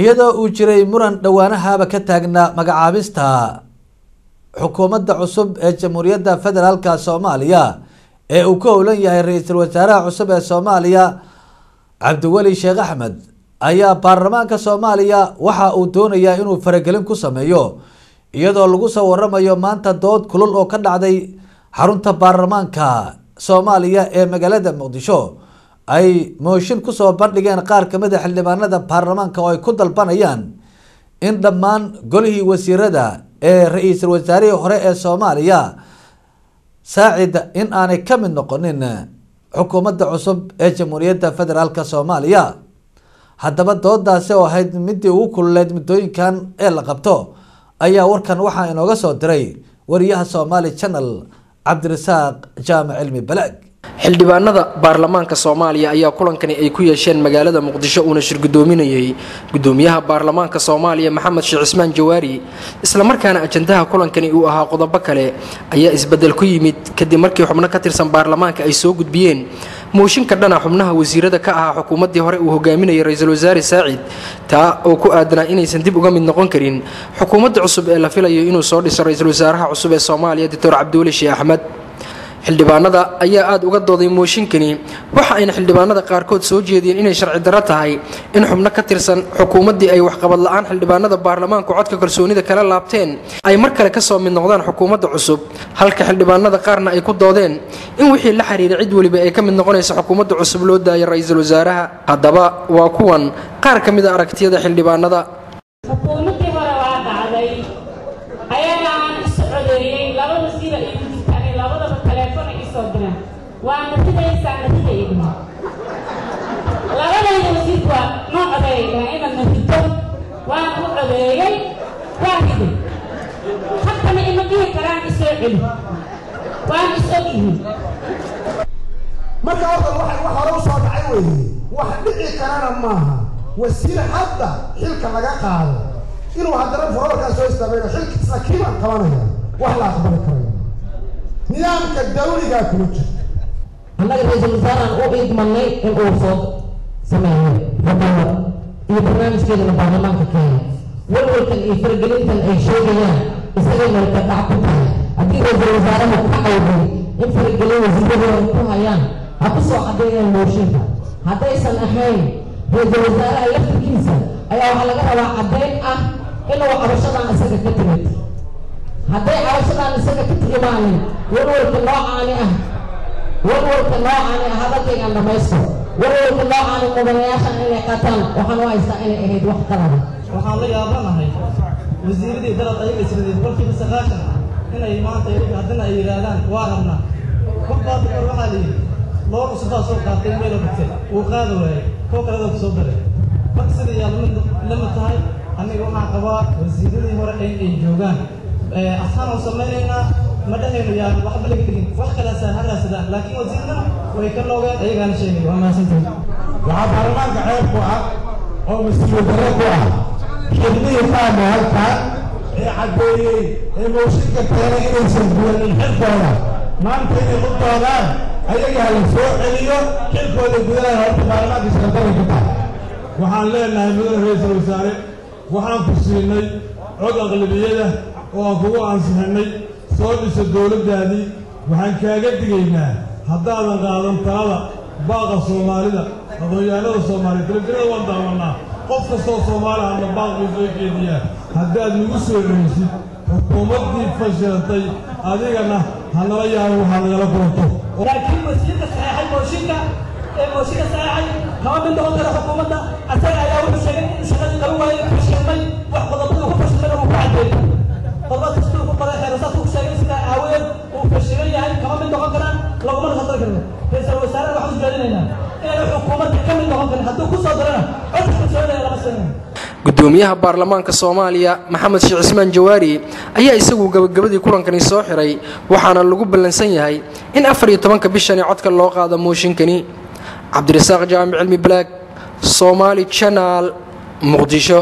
iyadoo uu jiray muran dhowaanahaaba ka taagnaa magacaabista xukuumadda cusub ee jamhuuriyadda federaalka soomaaliya ee uu ka howlan yahay ra'iisul wasaaraha cusub ee soomaaliya cabdiweli sheekh axmed ayaa baarlamaanka soomaaliya waxa uu doonayaa inuu faragelin ku sameeyo iyadoo lagu soo waramayo maanta dood kulul oo ka dhacday xarunta baarlamaanka soomaaliya ee magaalada muqdisho ay mooshin ku soo bandhigeen qaar ka mid a xildhibaanada baarlamaanka oo ay ku dalbanayaan in dhammaan golihii wasiirada ee ra'iisul wasaarihii hore ee soomaaliya saacid in aanay ka mid noqonin xukuumadda cusub ee jamhuuriyadda federaalk soomaaliya. Haddaba doodaasi oo ahayd midii ugu kululeed muddooyinkan ee la qabto ayaa warkan waxaa inooga soo diray wariyaha somaali channel cabdirasaaq jaamac cilmi balaag xildhibaanada baarlamaanka soomaaliya ayaa kulankani ay ku yeesheen magaalada muqdisho uuna shir gudoominayay gudoomiyaha baarlamaanka soomaaliya maxamed sheekh cismaan jawaari islamarkaana ajandaha kulankani uu ahaa qodobo kale ayaa isbeddel ku yimid kadib markii xubno ka tirsan baarlamaanka ay soo gudbiyeen. Mooshinka dhana xubnaha wasiirada ka ahaa xukuumaddii hore uu hogaaminayay ra'iisul wasaare saacid taa oo ku aadanaa inaysan dib uga mid noqon karin. Xukuumadda cusub ee la filayo inuu soo dhiso ra'iisul wasaaraha cusub ee soomaaliya doctor cabdiweli sheekh axmed xildhibaanada ayaa aada uga dooday mooshinkani. Waxa ayna xildhibaanada qaarkood soo jeediyeen inay sharci darro tahay in xubno ka tirsan xukuumaddii ay waxqabad la'aan xildhibaanada baarlamaanku codka kalsoonida kala laabteen ay mar kale ka soo mid noqdaan xukuumadda cusub. Halka xildhibaanada qaarna ay ku doodeen in wixii la xiriira cid weliba ay ka mid noqonaysa xukuumadda cusub loo daaya ra'iisul wasaaraha. Haddaba waa kuwan qaar ka mid a aragtiyada xildhibaanada waa natidaysaa natidayda labadayda wasiirku waa noo codeeyay inaad natito waan u codeeyey waa riday habkana ima dhihi karaan isoo celi. Waan isog yihiin marka horta wax hore u soo dhacay weeye wax dhici karana maaha wasiir hadda xilka laga qaado. Inuu haddana foroorkaa soo istaamayno xilka isla kiibaan qabanaya wax la aqbali karayo nidaamka dawligaa kuma jirto annaga ra'iisul wasaaraan u idmanay in uu soo sameeyo xukuumad iyo barnaamijkeedana baarlamaanka keena walwalkan iyo faragelintan ay sheegayaan isagay marka dhac ku tahay haddii ra'iisul wasaaraha ka cawday in faragelin wasiiradooda ku hayaan ha ku soo cadeeyaan mooshinka haddaysan ahayn ra'iisul wasaaraha laftirkiisa ayaa waxaa laga rabaa caddayn ah inuu cabashadan isaga ka timid hadday cabashadan isaga ka timaanin walwalka noocaani ah walwalka noocaani ah hadalkaygaan dhamaysto walwalka noocaani mudanayaashan inay qataan waxaan u haystaa inay ahayd wax qalada waxaan la yaabanahay wasiiradii dalad ayaga isradeed kolkiiba sagaashan inay maanta iyaga haddana ay yidhaahdaan waa rabnaa kolkaas kor waxaa la yidhi loo cusubaa soo qaatay meelo dhigtay wuu qaada waayey koo kaleda ku soo daray marka sida yaa lamid lamid tahay aniga waxaan qabaa wasiiradii hore in ay joogaan asxaan oo samaynaynaa ma dhahayno yaa waxba laga tegin wax kalaasaa ha raadsadaan laakiin wasiirnima way ka noogeen ayagaana sheegay waa mahadsantahay waxaa baarlamaanka ceeb ku ah oo mas-uuliyad darre ku ah xibnihii fahmo halkan ee caddeeyey ee mooshinka keenay inaysan gudanin xilkooda maanta inay u doodaan ayaga hala soo celiyo xilkooda gudaha horta baarlamaanka isqadari ku tahay waxaan leenahay mudane ra-iisul wasaare waxaan ku siinay cod aqlabiyada oo aan kugu ansixinay soo dhisa dowladdaadii waxaan kaaga digaynaa haddaadan qaadan talada baaqa soomaalida aqoonyahanada soomaaliya telefishinada waan daawanaa qof kastoo soomaali hadna baaq buu soo jeediyaa haddaad nagu soo celisid xukuumaddii fashilantay adigana hanala yaabo waxaa nagala kulanto laakiin wasiirka saxeexay mooshinka ee mooshinka saxeexay kama mid noqon kara xukuumadda asaga ayaa wuxuu sheegay in shaqadii lagu waayay gudoomiyaha baarlamaanka soomaaliya maxamed sheekh cismaan jawaari ayaa isagu gabagabadii kulankani soo xiray waxaana lagu ballansan yahay in afar iyo tobanka bishani codka loo qaado mooshinkani. Cabdirasaaq jaamic cilmi balaag soomaali janaal muqdisho